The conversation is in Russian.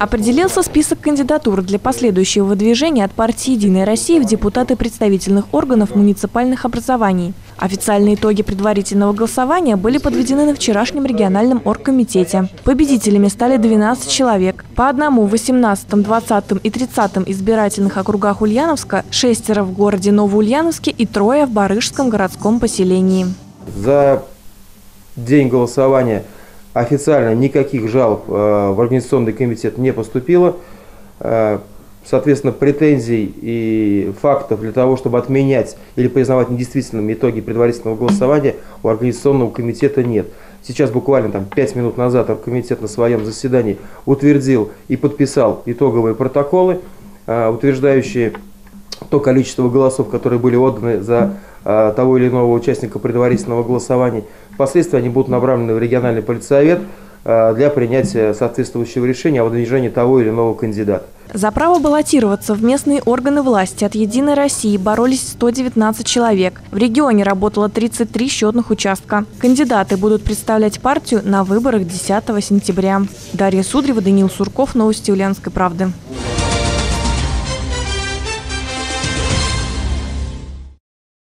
Определился список кандидатур для последующего выдвижения от партии «Единая Россия» в депутаты представительных органов муниципальных образований. Официальные итоги предварительного голосования были подведены на вчерашнем региональном оргкомитете. Победителями стали 12 человек. По одному в 18, 20 и 30 избирательных округах Ульяновска, шестеро в городе Новоульяновске и трое в Барышском городском поселении. За день голосования официально никаких жалоб э, в Организационный комитет не поступило. Э, соответственно, претензий и фактов для того, чтобы отменять или признавать недействительными итоги предварительного голосования у Организационного комитета нет. Сейчас буквально там 5 минут назад комитет на своем заседании утвердил и подписал итоговые протоколы, э, утверждающие то количество голосов, которые были отданы за того или иного участника предварительного голосования. Впоследствии они будут направлены в региональный политсовет для принятия соответствующего решения о выдвижении того или иного кандидата. За право баллотироваться в местные органы власти от «Единой России» боролись 119 человек. В регионе работало 33 счетных участка. Кандидаты будут представлять партию на выборах 10 сентября. Дарья Судрева, Данил Сурков. Новости Ульяновской правды.